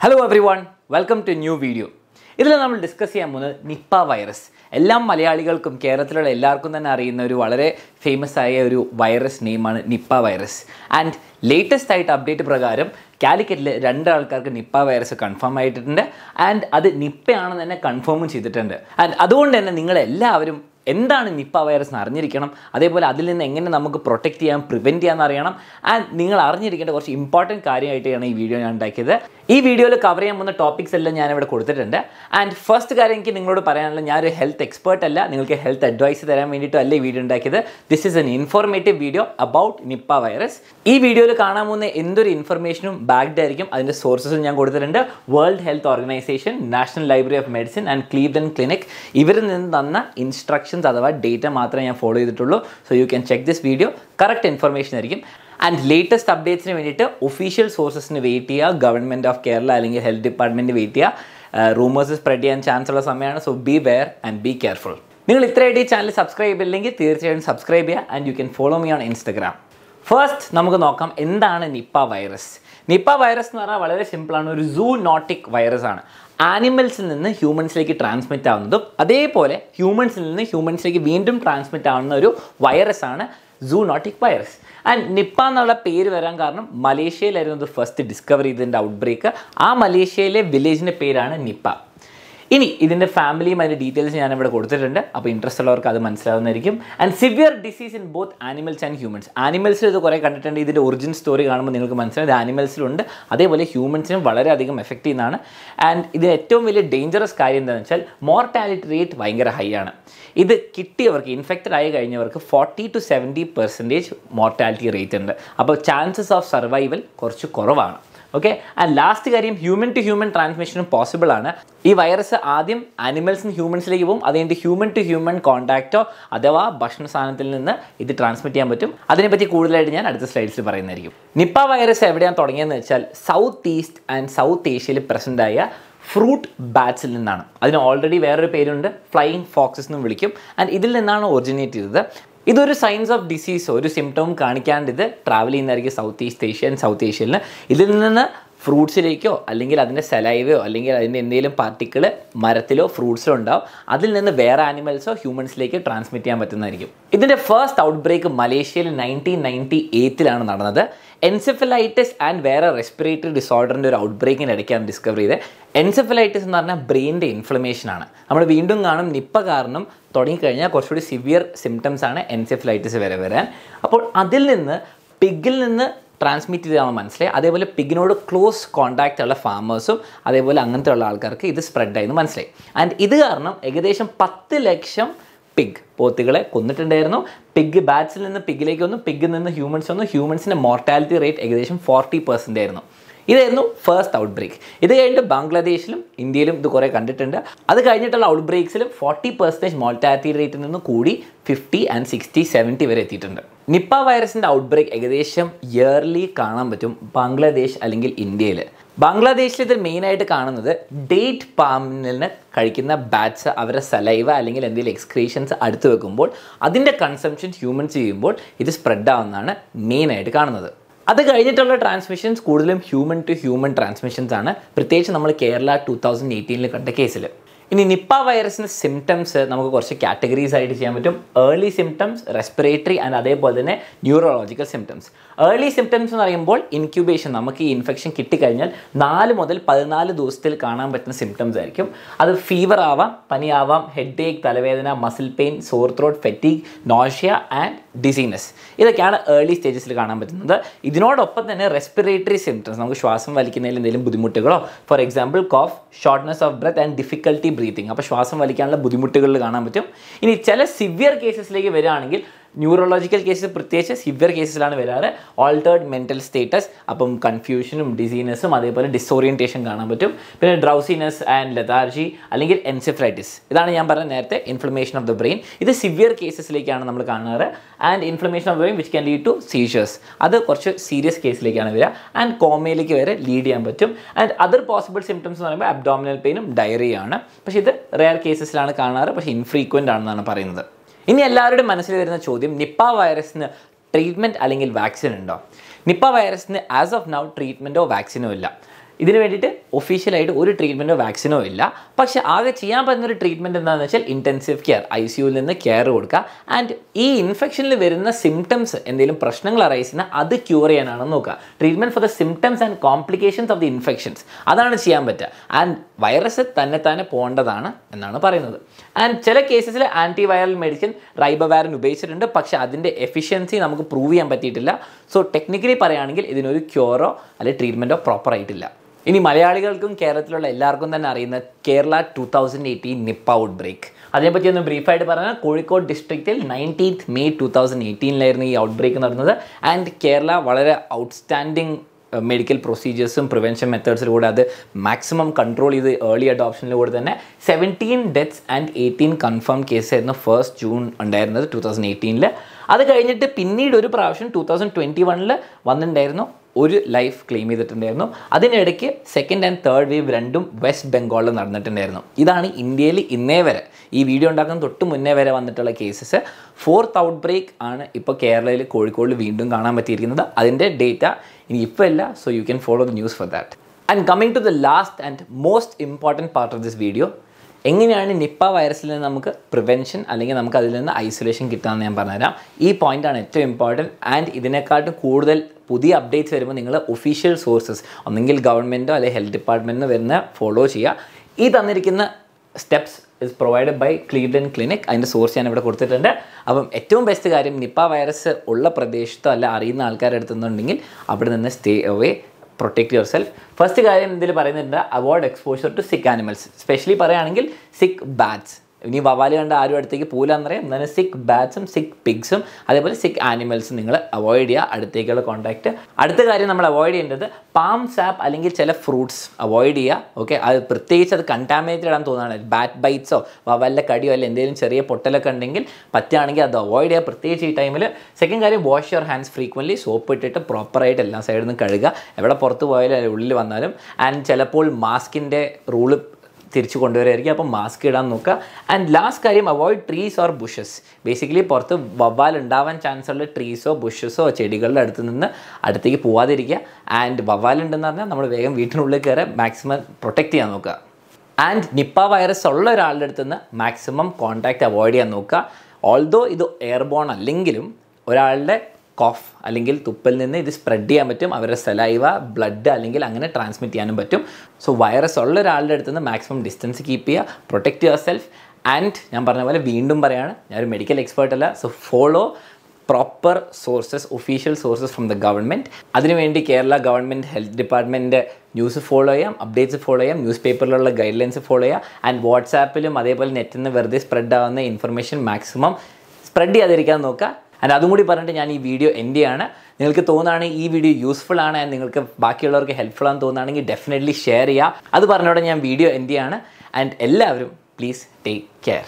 Hello everyone welcome to new video ഇതിൽ നമ്മൾ discuss ചെയ്യാൻ പോകുന്നത് നിപ്പ വൈറസ് എല്ലാ മലയാളികൾക്കും കേരളത്തിലുള്ള എല്ലാവർക്കും തന്നെ അറിയുന്ന ഒരു വളരെ ഫേമസ് ആയ ഒരു വൈറസ് നെയിമാണ് നിപ്പ വൈറസ് ആൻഡ് ലേറ്റസ്റ്റ് ആയിട്ട് അപ്ഡേറ്റ് പ്രകാരം കാലിക്കറ്റിൽ രണ്ട് ആൾക്കാർക്ക് നിപ്പ വൈറസ് കൺഫേം ആയിട്ടുണ്ട്. ആൻഡ് അത് നിപ്പയാണെന്ന് തന്നെ കൺഫേമും ചെയ്തിട്ടുണ്ട്. ആൻഡ് അതുകൊണ്ട് തന്നെ നിങ്ങളെല്ലാവരും എന്താണ് നിപ്പ വൈറസ് എന്ന് അറിഞ്ഞിരിക്കണം. അതേപോലെ അതിൽ നിന്ന് എങ്ങനെ നമുക്ക് പ്രൊട്ടക്റ്റ് ചെയ്യാം പ്രിവെന്റ് ചെയ്യാമെന്ന് അറിയണം. ആൻഡ് നിങ്ങൾ അറിഞ്ഞിരിക്കേണ്ട കുറച്ച് ഇമ്പോർട്ടന്റ് കാര്യമായിട്ടാണ് ഈ വീഡിയോ ഞാൻ ഉണ്ടാക്കിയത്. ഈ വീഡിയോയിൽ കവർ ചെയ്യാൻ പോകുന്ന ടോപ്പിക്സ് എല്ലാം ഞാൻ ഇവിടെ കൊടുത്തിട്ടുണ്ട്. ആൻഡ് ഫസ്റ്റ് കാര്യം എനിക്ക് നിങ്ങളോട് പറയാനുള്ള ഞാനൊരു ഹെൽത്ത് എക്സ്പേർട്ട് അല്ല. നിങ്ങൾക്ക് ഹെൽത്ത് അഡ്വൈസ് തരാൻ വേണ്ടിയിട്ട് അല്ല ഈ വീഡിയോ ഉണ്ടാക്കിയത്? This is an informative video about Nipah virus ഈ വീഡിയോയിൽ കാണാൻ പോകുന്ന എന്തൊരു ഇൻഫർമേഷനും ബാക്ക്ഡ് ആയിരിക്കും. അതിന്റെ സോഴ്സസും ഞാൻ കൊടുത്തിട്ടുണ്ട്. World Health Organization National Library of Medicine and Cleveland Clinic ഇവരിൽ നിന്ന് തന്ന ഇൻസ്ട്രക്ഷൻസ് അഥവാ ഡേറ്റ മാത്രമേ ഞാൻ ഫോളോ ചെയ്തിട്ടുള്ളൂ. So you can check this video correct information ആയിരിക്കും. ആൻഡ് ലേറ്റസ്റ്റ് അപ്ഡേറ്റ്സിന് വേണ്ടിയിട്ട് ഒഫീഷ്യൽ സോഴ്സസിന് വെയിറ്റ് ചെയ്യുക. ഗവൺമെന്റ് ഓഫ് കേരള അല്ലെങ്കിൽ ഹെൽത്ത് ഡിപ്പാർട്ട്മെന്റ് വെയിറ്റ് ചെയ്യുക. റൂമേഴ്സ് സ്പ്രെഡ് ചെയ്യാൻ ചാൻസ് ഉള്ള സമയമാണ്. So be aware and be careful നിങ്ങൾ ഇത്രയായിട്ട് ഈ ചാനൽ സബ്സ്ക്രൈബ് ചെയ്തില്ലെങ്കിൽ തീർച്ചയായും സബ്സ്ക്രൈബ് ചെയ്യുക. And you can follow me on Instagram first നമുക്ക് നോക്കാം എന്താണ് നിപ്പ വൈറസ് നിപ്പ വൈറസ് എന്ന് പറഞ്ഞാൽ വളരെ സിമ്പിളാണ് ഒരു സൂ നോട്ടിക് വൈറസ് ആണ്. ആനിമൽസിൽ നിന്ന് ഹ്യൂമൻസിലേക്ക് ട്രാൻസ്മിറ്റ് ആവുന്നതും അതേപോലെ ഹ്യൂമൻസിൽ നിന്ന് ഹ്യൂമൻസിലേക്ക് വീണ്ടും ട്രാൻസ്മിറ്റ് ആവുന്ന ഒരു വൈറസ് ആണ് സൂനോട്ടിക് വൈറസ് ആൻഡ് നിപ്പ എന്നുള്ള പേര് വരാൻ കാരണം മലേഷ്യയിലായിരുന്നു ഫസ്റ്റ് ഡിസ്കവർ ചെയ്തതിന്റെ ഔട്ട് ബ്രേക്ക് ആ മലേഷ്യയിലെ വില്ലേജിന്റെ പേരാണ് നിപ്പ. ഇനി ഇതിന്റെ ഫാമിലിയും അതിന്റെ ഡീറ്റെയിൽസ് ഞാൻ ഇവിടെ കൊടുത്തിട്ടുണ്ട്. അപ്പോൾ ഇൻട്രസ്റ്റ് ഉള്ളവർക്ക് അത് മനസ്സിലാവുന്നതായിരിക്കും. And severe disease in both animals and humans ആനിമൽസിൽ ഇത് കുറേ കണ്ടിട്ടുണ്ട്. ഇതിന്റെ ഒറിജിൻ സ്റ്റോറി കാണുമ്പോൾ നിങ്ങൾക്ക് മനസ്സിലാവും. ഇത് ആനിമൽസിലുണ്ട് അതേപോലെ ഹ്യൂമൻസിനും വളരെയധികം എഫക്റ്റ് ചെയ്യുന്നതാണ്. ആൻഡ് ഇതിന് ഏറ്റവും വലിയ ഡേഞ്ചറസ് കാര്യം എന്താണെന്ന് വെച്ചാൽ മോർട്ടാലിറ്റി റേറ്റ് ഭയങ്കര ഹൈ ആണ്. ഇത് കിട്ടിയവർക്ക് ഇൻഫെക്റ്റഡ് ആയി കഴിഞ്ഞവർക്ക് forty to seventy percentage mortality rate ഉണ്ട്. അപ്പോൾ ചാൻസസ് ഓഫ് സർവൈവൽ കുറച്ച് കുറവാണ്. ഓക്കെ ആൻഡ് ലാസ്റ്റ് കാര്യം ഹ്യൂമൻ ടു ഹ്യൂമൻ ട്രാൻസ്മിഷനും പോസിബിൾ ആണ്. ഈ വൈറസ് ആദ്യം ആനിമൽസിന് ഹ്യൂമൻസിലേക്ക് പോകും. അത് ഹ്യൂമൻ ടു ഹ്യൂമൻ കോൺടാക്റ്റോ അഥവാ ഭക്ഷണ സാധനത്തിൽ നിന്ന് ഇത് ട്രാൻസ്മിറ്റ് ചെയ്യാൻ പറ്റും. അതിനെപ്പറ്റി കൂടുതലായിട്ട് ഞാൻ അടുത്ത സ്ലൈഡ്സിൽ പറയുന്നതായിരിക്കും. നിപ്പ വൈറസ് എവിടെയാണ് തുടങ്ങിയതെന്ന് വെച്ചാൽ സൗത്ത് ഈസ്റ്റ് ആൻഡ് സൗത്ത് ഏഷ്യയിൽ പ്രസന്റ് ആയ ഫ്രൂട്ട് ബാറ്റ്സിൽ നിന്നാണ്. അതിന് ഓൾറെഡി വേറൊരു പേരുണ്ട് ഫ്ലൈയിങ് ഫോക്സസ് എന്നും വിളിക്കും. ആൻഡ് ഇതിൽ നിന്നാണ് ഒറിജിനേറ്റ് ചെയ്തത്. ഇതൊരു സൈൻസ് ഓഫ് ഡിസീസ് ഒരു സിംറ്റവും കാണിക്കാണ്ട് ഇത് ട്രാവൽ ചെയ്യുന്നതായിരിക്കും south east Asia and south ഏഷ്യയിൽ ഇതിൽ നിന്ന് ഫ്രൂട്ട്സിലേക്കോ അല്ലെങ്കിൽ അതിന്റെ സെലൈവയോ അല്ലെങ്കിൽ അതിന്റെ എന്തെങ്കിലും പാർട്ടിക്കിൾ മരത്തിലോ ഫ്രൂട്ട്സിലോ ഉണ്ടാവും. അതിൽ നിന്ന് വേറെ ആനിമൽസോ ഹ്യൂമൻസിലേക്ക് ട്രാൻസ്മിറ്റ് ചെയ്യാൻ പറ്റുന്നതായിരിക്കും. ഇതിന്റെ ഫസ്റ്റ് ഔട്ട് ബ്രേക്ക് മലേഷ്യയിൽ നയന്റീൻ നയന്റി എയ്റ്റിലാണ് നടന്നത്. എൻസെഫലൈറ്റിസ് ആൻഡ് വേറെ റെസ്പിറേറ്ററി ഡിസോർഡറിന്റെ ഒരു ഔട്ട് ബ്രേക്കിന്റെ ഇടയ്ക്കാണ് ഡിസ്കവർ ചെയ്തത്. എൻസെഫലൈറ്റിസ് എന്ന് പറഞ്ഞാൽ ബ്രെയിനിന്റെ ഇൻഫ്ലമേഷൻ ആണ്. നമ്മൾ വീണ്ടും കാണും നിപ്പ കാരണം തുടങ്ങിക്കഴിഞ്ഞാൽ കുറച്ചുകൂടി സിവിയർ സിംറ്റംസ് ആണ് എൻസെഫലൈറ്റിസ് വരെ വരാൻ. അപ്പോൾ അതിൽ നിന്ന് പിഗിൽ നിന്ന് ട്രാൻസ്മിറ്റ് ചെയ്താൽ മനസ്സിലായി. അതേപോലെ പിഗിനോട് ക്ലോസ് കോൺടാക്റ്റ് ഉള്ള ഫാമേഴ്സും അതേപോലെ അങ്ങനത്തെ ഉള്ള ആൾക്കാർക്ക് ഇത് സ്പ്രെഡ് ആയെന്ന് മനസ്സിലായി. ആൻഡ് ഇത് കാരണം ഏകദേശം പത്ത് ലക്ഷം പിഗ് പോത്തുകളെ കൊന്നിട്ടുണ്ടായിരുന്നു. പിഗ് ബാറ്റ്സിൽ നിന്ന് പിഗിലേക്ക് വന്നു. പിഗിൽ നിന്ന് ഹ്യൂമൻസ് വന്നു. ഹ്യൂമൻസിന്റെ മോർട്ടാലിറ്റി റേറ്റ് ഏകദേശം ഫോർട്ടി പെർസെന്റ് ആയിരുന്നു. ഇതായിരുന്നു ഫസ്റ്റ് ഔട്ട് ബ്രേക്ക് ഇത് കഴിഞ്ഞിട്ട് ബംഗ്ലാദേശിലും ഇന്ത്യയിലും ഇത് കുറേ കണ്ടിട്ടുണ്ട്. അത് കഴിഞ്ഞിട്ടുള്ള ഔട്ട് ബ്രേക്സിലും ഫോർട്ടി പെർസെന്റേജ് മോർട്ടാലിറ്റി റേറ്റിൽ നിന്ന് കൂടി ഫിഫ്റ്റി ആൻഡ് സിക്സ്റ്റി സെവന്റി വരെ എത്തിയിട്ടുണ്ട്. നിപ്പ വൈറസിന്റെ ഔട്ട് ബ്രേക്ക് ഏകദേശം ഇയർലി കാണാൻ പറ്റും ബംഗ്ലാദേശ് അല്ലെങ്കിൽ ഇന്ത്യയിൽ ബംഗ്ലാദേശിൽ ഇത് മെയിനായിട്ട് കാണുന്നത് ഡേറ്റ് പാമിന് കഴിക്കുന്ന ബാറ്റ്സ് അവരുടെ സലൈവ അല്ലെങ്കിൽ എന്തെങ്കിലും എക്സ്ക്രീഷൻസ് അടുത്ത് വെക്കുമ്പോൾ അതിന്റെ കൺസംഷൻ ഹ്യൂമൻസ് ചെയ്യുമ്പോൾ ഇത് സ്പ്രെഡ് ആവുന്നതാണ് മെയിനായിട്ട് കാണുന്നത്. അത് കഴിഞ്ഞിട്ടുള്ള ട്രാൻസ്മിഷൻസ് കൂടുതലും ഹ്യൂമൻ ടു ഹ്യൂമൻ ട്രാൻസ്മിഷൻസ് ആണ്. പ്രത്യേകിച്ച് നമ്മൾ കേരള ടു തൗസൻഡ് എയ്റ്റീനിൽ കണ്ട കേസിൽ ഇനി നിപ്പ വൈറസിന്റെ സിംറ്റംസ് നമുക്ക് കുറച്ച് കാറ്റഗറീസ് ആയിട്ട് ചെയ്യാൻ പറ്റും. ഏർലി സിംറ്റംസ് റെസ്പിറേറ്ററി ആൻഡ് അതേപോലെ തന്നെ ന്യൂറോളജിക്കൽ സിംറ്റംസ് ഏർലി സിംറ്റംസ് എന്ന് പറയുമ്പോൾ ഇൻക്യൂബേഷൻ നമുക്ക് ഈ ഇൻഫെക്ഷൻ കിട്ടിക്കഴിഞ്ഞാൽ നാല് മുതൽ പതിനാല് ദിവസത്തിൽ കാണാൻ പറ്റുന്ന സിംറ്റംസ് ആയിരിക്കും. അത് ഫീവർ ആവാം പനിയാവാം ഹെഡ് ഏക്ക് തലവേദന muscle pain sore throat fatigue nausea and dizziness ഇതൊക്കെയാണ് ഏർലി സ്റ്റേജസിൽ കാണാൻ പറ്റുന്നത്. ഇതിനോടൊപ്പം തന്നെ റെസ്പിറേറ്ററി സിംറ്റംസ് നമുക്ക് ശ്വാസം വലിക്കുന്നതിൽ എന്തെങ്കിലും ബുദ്ധിമുട്ടുകളോ for example cough shortness of breath and difficulty breathing അപ്പോൾ ശ്വാസം വലിക്കാനുള്ള ബുദ്ധിമുട്ടുകളിൽ കാണാൻ പറ്റും. ഇനി ചില സിവിയർ കേസസിലേക്ക് വരികയാണെങ്കിൽ ന്യൂറോളജിക്കൽ കേസസ് പ്രത്യേകിച്ച് സിവിയർ കേസസിലാണ് വരാറ്. ഓൾട്ടേർഡ് മെന്റൽ സ്റ്റേറ്റസ് അപ്പം കൺഫ്യൂഷനും ഡിസീനസും അതേപോലെ ഡിസോറിയന്റേഷൻ കാണാൻ പറ്റും. പിന്നെ ഡ്രൗസിനെസ് ആൻഡ് ലതാർജി അല്ലെങ്കിൽ എൻസെഫ്ലൈറ്റിസ് ഇതാണ് ഞാൻ പറഞ്ഞ നേരത്തെ ഇൻഫ്ലമേഷൻ ഓഫ് ദ ബ്രെയിൻ ഇത് സിവിയർ കേസസിലേക്കാണ് നമ്മൾ കാണാറ്. And inflammation of brain which can lead to seizures അത് കുറച്ച് സീരിയസ് കേസിലേക്കാണ് വരിക ആൻഡ് കോമയിലേക്ക് വരെ ലീഡ് ചെയ്യാൻ പറ്റും. ആൻഡ് അതർ പോസിബിൾ സിംറ്റംസ് എന്ന് പറയുമ്പോൾ അബ്ഡോമിനൽ പെയിനും ഡയറിയാണ് പക്ഷേ ഇത് റെയർ കേസസിലാണ് കാണാറ്. പക്ഷേ ഇൻഫ്രീക്വന്റ് ആണെന്നാണ് പറയുന്നത്. ഇനി എല്ലാവരുടെയും മനസ്സിൽ വരുന്ന ചോദ്യം നിപ്പ വൈറസിന് ട്രീറ്റ്മെന്റ് അല്ലെങ്കിൽ വാക്സിൻ ഉണ്ടോ? നിപ്പ വൈറസിന് ആസ് ഓഫ് നൗ ട്രീറ്റ്മെന്റോ വാക്സിനോ ഇല്ല. ഇതിന് വേണ്ടിയിട്ട് ഒഫീഷ്യലായിട്ട് ഒരു ട്രീറ്റ്മെന്റോ വാക്സിനോ ഇല്ല. പക്ഷേ ആകെ ചെയ്യാൻ പറ്റുന്ന ഒരു ട്രീറ്റ്മെന്റ് എന്താണെന്ന് വെച്ചാൽ ഇന്റൻസീവ് കെയർ ഐ സിയുവിൽ നിന്ന് കെയർ കൊടുക്കുക. ആൻഡ് ഈ ഇൻഫെക്ഷനിൽ വരുന്ന സിംറ്റംസ് എന്തെങ്കിലും പ്രശ്നങ്ങൾ അറൈസ് ചെയ്യുന്ന അത് ക്യൂർ ചെയ്യാനാണെന്ന് നോക്കുക. Treatment for the symptoms and complications of the infections അതാണ് ചെയ്യാൻ പറ്റുക. ആൻഡ് വൈറസ് തന്നെ തന്നെ പോകേണ്ടതാണ് എന്നാണ് പറയുന്നത്. ആൻഡ് ചില കേസസിൽ ആന്റി വൈറൽ മെഡിസിൻ റൈബവാരൻ ഉപയോഗിച്ചിട്ടുണ്ട്. പക്ഷേ അതിന്റെ എഫിഷ്യൻസി നമുക്ക് പ്രൂവ് ചെയ്യാൻ പറ്റിയിട്ടില്ല. സോ ടെക്നിക്കലി പറയുകയാണെങ്കിൽ ഇതിനൊരു ക്യൂറോ അല്ലെങ്കിൽ ട്രീറ്റ്മെന്റോ പ്രോപ്പർ ആയിട്ടില്ല. ഇനി മലയാളികൾക്കും കേരളത്തിലുള്ള എല്ലാവർക്കും തന്നെ അറിയുന്ന Kerala two thousand eighteen Nipah outbreak അതിനെപ്പറ്റി ഒന്ന് ബ്രീഫായിട്ട് പറഞ്ഞാൽ കോഴിക്കോട് ഡിസ്ട്രിക്റ്റിൽ നയന്റീൻത്ത് മെയ് ടു തൗസൻഡ് എയ്റ്റീനിലായിരുന്നു ഈ ഔട്ട് ബ്രേക്ക് നടന്നത്. ആൻഡ് കേരള വളരെ ഔട്ട്സ്റ്റാൻഡിങ് മെഡിക്കൽ പ്രൊസീജിയേഴ്സും പ്രിവെൻഷൻ മെത്തേഡ്സിലൂടെ അത് മാക്സിമം കൺട്രോൾ ചെയ്ത് ഏർലി അഡോപ്ഷനിലൂടെ തന്നെ seventeen deaths and eighteen confirm case ആയിരുന്നു ഫസ്റ്റ് ജൂൺ ഉണ്ടായിരുന്നത് ടു തൗസൻഡ് എയ്റ്റീനിൽ അത് കഴിഞ്ഞിട്ട് പിന്നീട് ഒരു പ്രാവശ്യം ടു തൗസൻഡ് ട്വന്റി വണ്ണിൽ വന്നിട്ടുണ്ടായിരുന്നു ഒരു ലൈഫ് ക്ലെയിം ചെയ്തിട്ടുണ്ടായിരുന്നു. അതിനിടയ്ക്ക് സെക്കൻഡ് ആൻഡ് തേർഡ് വേവ് രണ്ടും വെസ്റ്റ് ബംഗാളിൽ നടന്നിട്ടുണ്ടായിരുന്നു. ഇതാണ് ഇന്ത്യയിൽ ഇന്നേ വരെ. ഈ വീഡിയോ ഉണ്ടാക്കുന്ന തൊട്ട് മുന്നേ വരെ വന്നിട്ടുള്ള കേസസ് ഫോർത്ത് ഔട്ട് ബ്രേക്ക് ആണ് ഇപ്പോൾ കേരളയിൽ കോഴിക്കോടിൽ വീണ്ടും കാണാൻ പറ്റിയിരിക്കുന്നത്. അതിന്റെ ഡേറ്റ ഇനി ഇപ്പോൾ ഇല്ല so you can follow the news for that and coming to the last and most important part of this video എങ്ങനെയാണ് നിപ്പ വൈറസിൽ നിന്ന് നമുക്ക് പ്രിവെൻഷൻ അല്ലെങ്കിൽ നമുക്ക് അതിൽ നിന്ന് ഐസൊലേഷൻ കിട്ടാമെന്ന് ഞാൻ പറഞ്ഞുതരാം. ഈ പോയിന്റാണ് ഏറ്റവും ഇമ്പോർട്ടന്റ് ആൻഡ് ഇതിനെക്കാട്ടും കൂടുതൽ പുതിയ അപ്ഡേറ്റ്സ് വരുമ്പോൾ നിങ്ങൾ ഒഫീഷ്യൽ സോഴ്സസ് ഒന്നെങ്കിൽ ഗവൺമെന്റോ അല്ലെങ്കിൽ ഹെൽത്ത് ഡിപ്പാർട്ട്മെന്റിനോ വരുന്ന ഫോളോ ചെയ്യുക. ഈ തന്നിരിക്കുന്ന steps is provided by Cleveland clinic അതിന്റെ സോഴ്സ് ഞാൻ ഇവിടെ കൊടുത്തിട്ടുണ്ട്. അപ്പം ഏറ്റവും ബെസ്റ്റ് കാര്യം നിപ്പ വൈറസ് ഉള്ള പ്രദേശത്തോ അല്ല അറിയുന്ന ആൾക്കാരെടുത്തുന്നുണ്ടെങ്കിൽ അവിടെ നിന്ന് stay away protect yourself first കാര്യം ഇതിൽ പറയുന്നുണ്ട് avoid exposure to sick animals specially പറയുകയാണെങ്കിൽ സിക്ക് ബാറ്റ്സ് ഇനി വവാൽ കണ്ട ആരും അടുത്തേക്ക് പോകില്ല എന്നറിയാം എന്നാലും സിക്ക് ബാറ്റ്സും സിക്ക് പിഗ്സും അതേപോലെ സിക്ക് ആനിമൽസും നിങ്ങൾ അവോയ്ഡ് ചെയ്യുക. അടുത്തേക്കുള്ള കോൺടാക്റ്റ് അടുത്ത കാര്യം നമ്മൾ അവോയ്ഡ് ചെയ്യേണ്ടത് പാം സാപ്പ് അല്ലെങ്കിൽ ചില ഫ്രൂട്ട്സ് അവോയ്ഡ് ചെയ്യുക. ഓക്കെ അത് പ്രത്യേകിച്ച് അത് കണ്ടാമിനേറ്റഡ് ആണെന്ന് തോന്നുകയാണ് ബാറ്റ് ബൈറ്റ്സോ വവലിന്റെ കടിയോ അല്ലെങ്കിൽ എന്തെങ്കിലും ചെറിയ പൊട്ടലൊക്കെ ഉണ്ടെങ്കിൽ പറ്റുകയാണെങ്കിൽ അത് അവോയ്ഡ് ചെയ്യുക. പ്രത്യേകിച്ച് ഈ ടൈമിൽ സെക്കൻഡ് കാര്യം wash your hands frequently soap ഇട്ടിട്ട് പ്രോപ്പറായിട്ട് എല്ലാ സൈഡിൽ നിന്നും കഴുകുക. എവിടെ പുറത്ത് പോയാലും ഉള്ളിൽ വന്നാലും. ആൻഡ് ചിലപ്പോൾ മാസ്കിന്റെ റൂൾ തിരിച്ചു കൊണ്ടുവരായിരിക്കും. അപ്പം മാസ്ക് ഇടാൻ നോക്കുക. ആൻഡ് ലാസ്റ്റ് കാര്യം avoid trees or bushes basically പുറത്ത് വവ്വാൽ ഉണ്ടാവാൻ ചാൻസ് ഉള്ള ട്രീസോ ബുഷസോ ചെടികളുടെ അടുത്ത് നിന്ന് അടുത്തേക്ക് പോവാതിരിക്കുക. ആൻഡ് വവ്വാൽ ഉണ്ടെന്ന് പറഞ്ഞാൽ നമ്മൾ വേഗം വീട്ടിനുള്ളിൽ കയറി മാക്സിമം പ്രൊട്ടക്റ്റ് ചെയ്യാൻ നോക്കുക. ആൻഡ് നിപ്പ വൈറസ് ഉള്ള ഒരാളുടെ അടുത്ത് നിന്ന് മാക്സിമം കോൺടാക്റ്റ് അവോയ്ഡ് ചെയ്യാൻ നോക്കുക. ഓൾദോ ഇത് എയർബോൺ അല്ലെങ്കിലും ഒരാളുടെ കോഫ് അല്ലെങ്കിൽ തുപ്പിൽ നിന്ന് ഇത് സ്പ്രെഡ് ചെയ്യാൻ പറ്റും അവരുടെ സെലൈവ ബ്ലഡ് അല്ലെങ്കിൽ അങ്ങനെ ട്രാൻസ്മിറ്റ് ചെയ്യാനും പറ്റും. സോ വൈറസ് ഉള്ള ഒരാളുടെ അടുത്ത് നിന്ന് മാക്സിമം ഡിസ്റ്റൻസ് കീപ്പ് ചെയ്യുക പ്രൊട്ടക്റ്റ് യുവർ സെൽഫ് ആൻഡ് ഞാൻ പറഞ്ഞ പോലെ വീണ്ടും പറയാണ് ഞാനൊരു മെഡിക്കൽ എക്സ്പേർട്ട് അല്ല. So follow proper sources official sources from the government അതിനുവേണ്ടി Kerala government health department news follow ചെയ്യാം അപ്ഡേറ്റ്സ് ഫോളോ ചെയ്യാം ന്യൂസ് പേപ്പറിലുള്ള ഗൈഡ് ലൈൻസ് ഫോളോ ചെയ്യാം ആൻഡ് വാട്സാപ്പിലും അതേപോലെ നെറ്റിൽ നിന്ന് വെറുതെ സ്പ്രെഡ് ആവുന്ന ഇൻഫർമേഷൻ മാക്സിമം സ്പ്രെഡ് ചെയ്യാതിരിക്കാൻ നോക്കുക. ആൻഡ് അതും കൂടി പറഞ്ഞിട്ട് ഞാൻ ഈ വീഡിയോ എന്റെ ചെയ്യാണ്. നിങ്ങൾക്ക് തോന്നുകയാണ് ഈ വീഡിയോ യൂസ്ഫുൾ ആണ് ആൻഡ് നിങ്ങൾക്ക് ബാക്കിയുള്ളവർക്ക് ഹെൽപ്ഫുൾ ആണെന്ന് തോന്നുകയാണെങ്കിൽ ഡെഫിനറ്റ്ലി ഷെയർ ചെയ്യുക അത് പറഞ്ഞോടെ ഞാൻ വീഡിയോ എന്റെ ചെയ്യാണ്. ആൻഡ് എല്ലാവരും പ്ലീസ് ടേക്ക് കെയർ